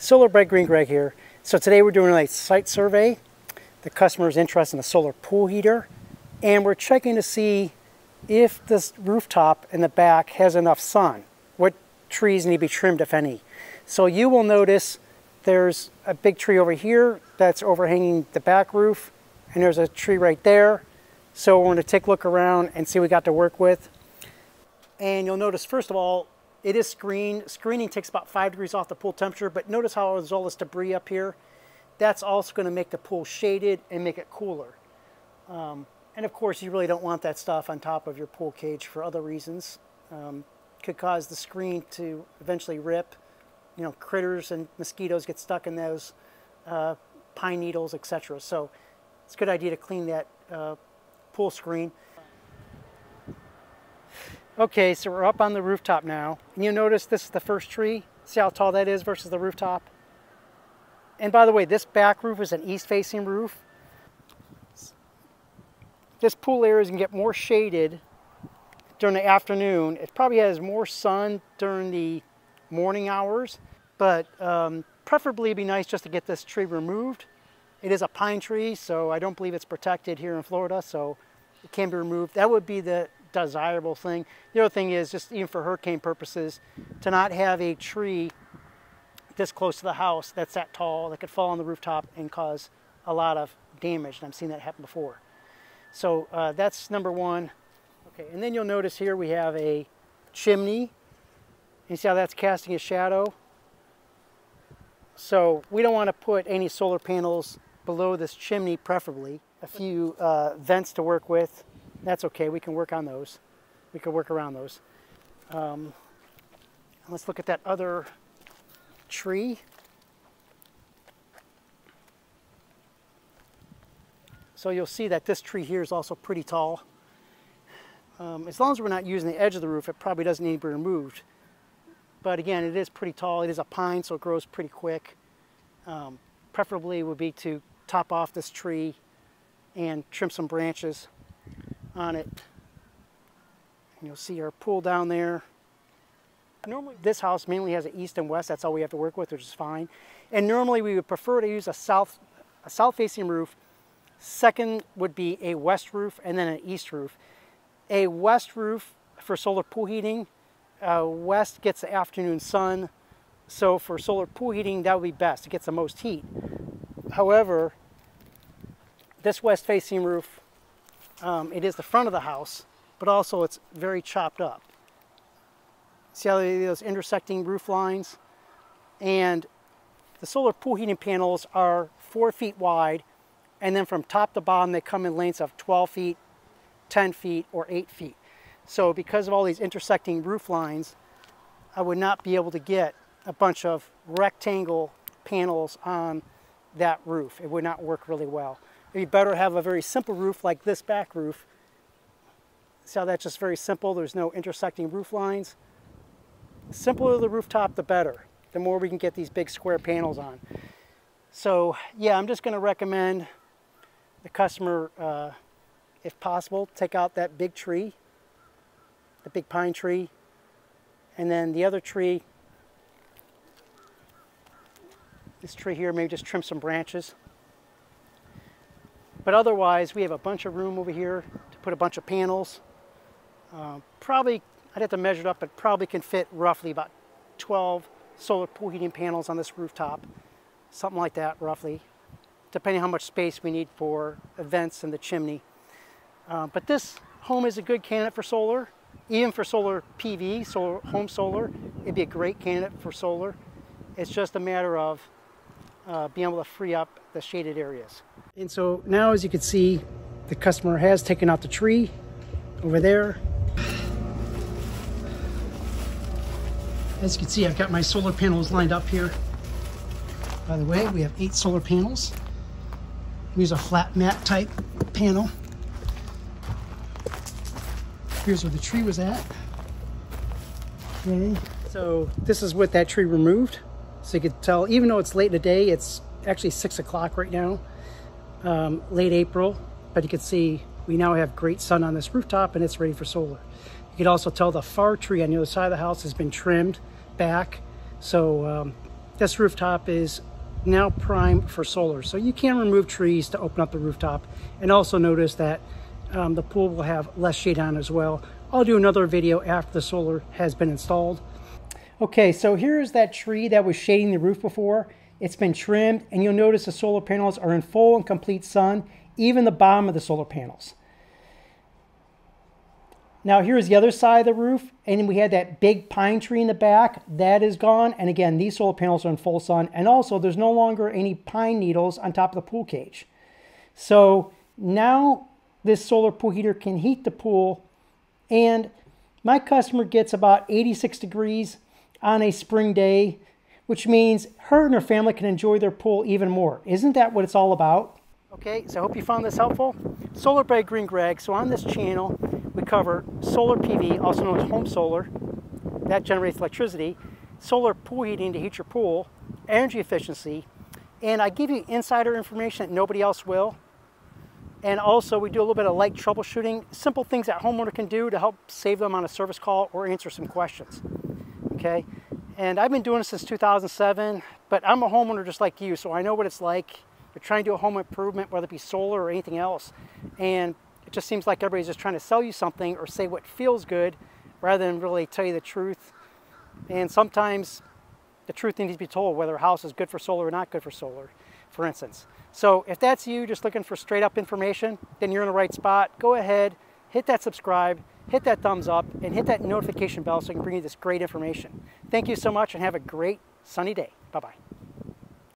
Solar By Green Greg here. So today we're doing a site survey. The customer is interested in a solar pool heater and we're checking to see if this rooftop in the back has enough sun. What trees need to be trimmed if any. So you will notice there's a big tree over here that's overhanging the back roof and there's a tree right there. So we're going to take a look around and see what we got to work with. And you'll notice first of all it is screened. Screening takes about five degrees off the pool temperature, but notice how there's all this debris up here. That's also going to make the pool shaded and make it cooler. Um, and of course, you really don't want that stuff on top of your pool cage for other reasons. Um, could cause the screen to eventually rip. You know, critters and mosquitoes get stuck in those uh, pine needles, etc. So it's a good idea to clean that uh, pool screen. Okay, so we're up on the rooftop now. And you notice this is the first tree. See how tall that is versus the rooftop? And by the way, this back roof is an east-facing roof. This pool area is to get more shaded during the afternoon. It probably has more sun during the morning hours, but um, preferably it'd be nice just to get this tree removed. It is a pine tree, so I don't believe it's protected here in Florida, so it can be removed. That would be the desirable thing. The other thing is just even for hurricane purposes, to not have a tree this close to the house that's that tall that could fall on the rooftop and cause a lot of damage. And I've seen that happen before. So uh, that's number one. Okay, and then you'll notice here we have a chimney. You see how that's casting a shadow? So we don't want to put any solar panels below this chimney, preferably. A few uh, vents to work with that's okay. We can work on those. We can work around those. Um, let's look at that other tree. So you'll see that this tree here is also pretty tall. Um, as long as we're not using the edge of the roof, it probably doesn't need to be removed. But again, it is pretty tall. It is a pine, so it grows pretty quick. Um, preferably would be to top off this tree and trim some branches on it. And you'll see our pool down there. Normally this house mainly has an east and west, that's all we have to work with, which is fine. And normally we would prefer to use a south, a south facing roof. Second would be a west roof and then an east roof. A west roof for solar pool heating, uh, west gets the afternoon sun. So for solar pool heating, that would be best. It gets the most heat. However, this west facing roof um, it is the front of the house, but also it's very chopped up. See how those intersecting roof lines? And the solar pool heating panels are four feet wide, and then from top to bottom, they come in lengths of 12 feet, 10 feet, or 8 feet. So because of all these intersecting roof lines, I would not be able to get a bunch of rectangle panels on that roof. It would not work really well. Be better have a very simple roof like this back roof. See how that's just very simple? There's no intersecting roof lines. Simpler the rooftop, the better. The more we can get these big square panels on. So yeah, I'm just gonna recommend the customer, uh, if possible, take out that big tree, the big pine tree, and then the other tree, this tree here, maybe just trim some branches. But otherwise, we have a bunch of room over here to put a bunch of panels. Uh, probably, I'd have to measure it up, but probably can fit roughly about 12 solar pool heating panels on this rooftop. Something like that, roughly, depending how much space we need for vents and the chimney. Uh, but this home is a good candidate for solar, even for solar PV, solar home solar. It'd be a great candidate for solar. It's just a matter of uh, being able to free up the shaded areas. And so now as you can see, the customer has taken out the tree over there. As you can see, I've got my solar panels lined up here. By the way, we have eight solar panels. Here's a flat mat type panel. Here's where the tree was at. Okay, so this is with that tree removed. So you can tell, even though it's late in the day, it's actually six o'clock right now um, late April, but you can see we now have great sun on this rooftop and it's ready for solar. You can also tell the far tree on the other side of the house has been trimmed back. So um, this rooftop is now prime for solar. So you can remove trees to open up the rooftop. And also notice that um, the pool will have less shade on as well. I'll do another video after the solar has been installed. Okay, so here's that tree that was shading the roof before. It's been trimmed and you'll notice the solar panels are in full and complete sun, even the bottom of the solar panels. Now here's the other side of the roof, and we had that big pine tree in the back. That is gone, and again, these solar panels are in full sun, and also there's no longer any pine needles on top of the pool cage. So now this solar pool heater can heat the pool, and my customer gets about 86 degrees on a spring day, which means her and her family can enjoy their pool even more. Isn't that what it's all about? Okay, so I hope you found this helpful. Solar by Green Greg. So on this channel, we cover solar PV, also known as home solar, that generates electricity, solar pool heating to heat your pool, energy efficiency, and I give you insider information that nobody else will. And also we do a little bit of light troubleshooting, simple things that homeowner can do to help save them on a service call or answer some questions. Okay, and I've been doing this since 2007, but I'm a homeowner just like you, so I know what it's like. You're trying to do a home improvement, whether it be solar or anything else. And it just seems like everybody's just trying to sell you something or say what feels good rather than really tell you the truth. And sometimes the truth needs to be told, whether a house is good for solar or not good for solar, for instance. So if that's you, just looking for straight up information, then you're in the right spot. Go ahead, hit that subscribe, hit that thumbs up, and hit that notification bell so I can bring you this great information. Thank you so much and have a great sunny day. Bye-bye.